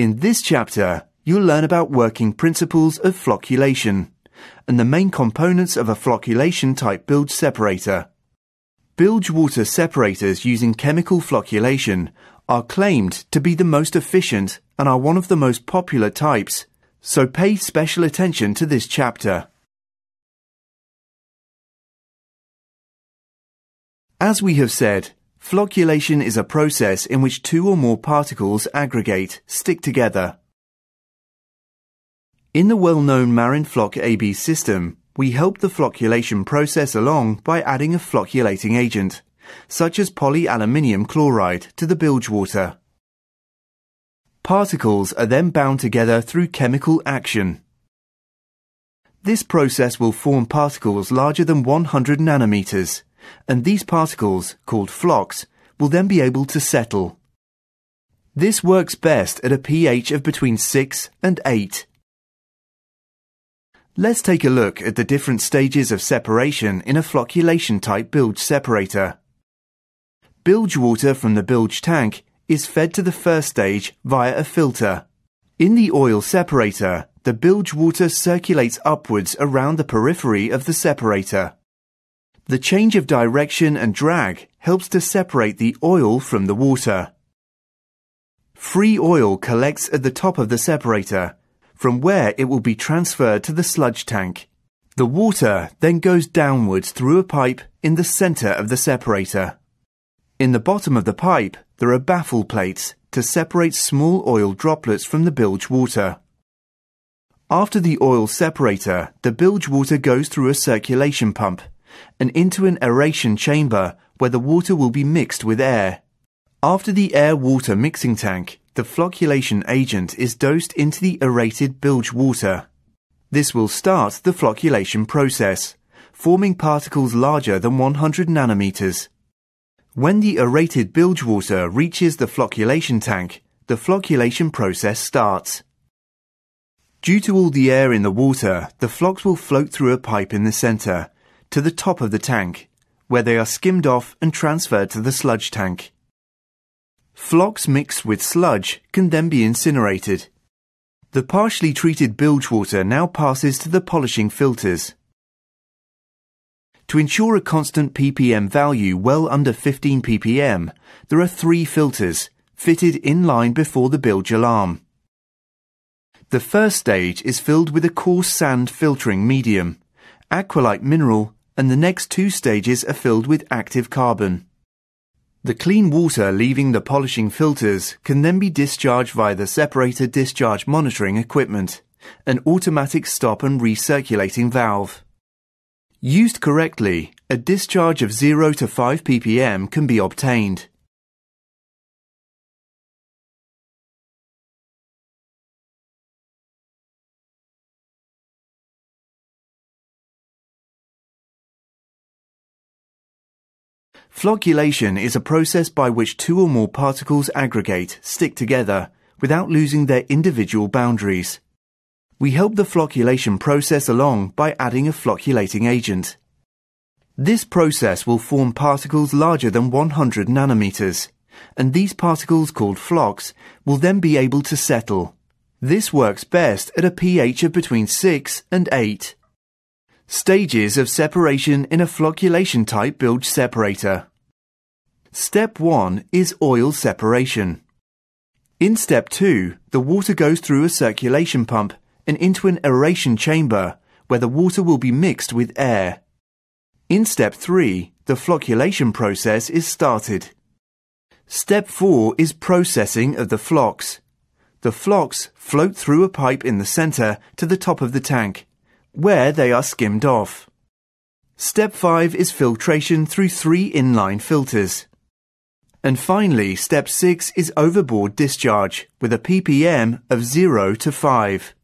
In this chapter, you'll learn about working principles of flocculation and the main components of a flocculation type bilge separator. Bilge water separators using chemical flocculation are claimed to be the most efficient and are one of the most popular types, so pay special attention to this chapter. As we have said, Flocculation is a process in which two or more particles aggregate, stick together. In the well-known Marinfloc AB system, we help the flocculation process along by adding a flocculating agent, such as polyaluminium chloride, to the bilge water. Particles are then bound together through chemical action. This process will form particles larger than 100 nanometers and these particles, called flocs, will then be able to settle. This works best at a pH of between 6 and 8. Let's take a look at the different stages of separation in a flocculation type bilge separator. Bilge water from the bilge tank is fed to the first stage via a filter. In the oil separator, the bilge water circulates upwards around the periphery of the separator. The change of direction and drag helps to separate the oil from the water. Free oil collects at the top of the separator, from where it will be transferred to the sludge tank. The water then goes downwards through a pipe in the center of the separator. In the bottom of the pipe, there are baffle plates to separate small oil droplets from the bilge water. After the oil separator, the bilge water goes through a circulation pump and into an aeration chamber where the water will be mixed with air. After the air-water mixing tank, the flocculation agent is dosed into the aerated bilge water. This will start the flocculation process, forming particles larger than 100 nanometers. When the aerated bilge water reaches the flocculation tank, the flocculation process starts. Due to all the air in the water, the flocs will float through a pipe in the center, to the top of the tank, where they are skimmed off and transferred to the sludge tank. Flocs mixed with sludge can then be incinerated. The partially treated bilge water now passes to the polishing filters. To ensure a constant ppm value well under 15 ppm, there are three filters fitted in line before the bilge alarm. The first stage is filled with a coarse sand filtering medium, aqualite mineral and the next two stages are filled with active carbon. The clean water leaving the polishing filters can then be discharged via the separator discharge monitoring equipment, an automatic stop and recirculating valve. Used correctly, a discharge of 0 to 5 ppm can be obtained. Flocculation is a process by which two or more particles aggregate, stick together, without losing their individual boundaries. We help the flocculation process along by adding a flocculating agent. This process will form particles larger than 100 nanometers, and these particles called flocs will then be able to settle. This works best at a pH of between 6 and 8. Stages of separation in a flocculation type bilge separator. Step 1 is oil separation. In step 2, the water goes through a circulation pump and into an aeration chamber where the water will be mixed with air. In step 3, the flocculation process is started. Step 4 is processing of the flocs. The flocs float through a pipe in the center to the top of the tank where they are skimmed off. Step 5 is filtration through three inline filters. And finally, step 6 is overboard discharge with a ppm of 0 to 5.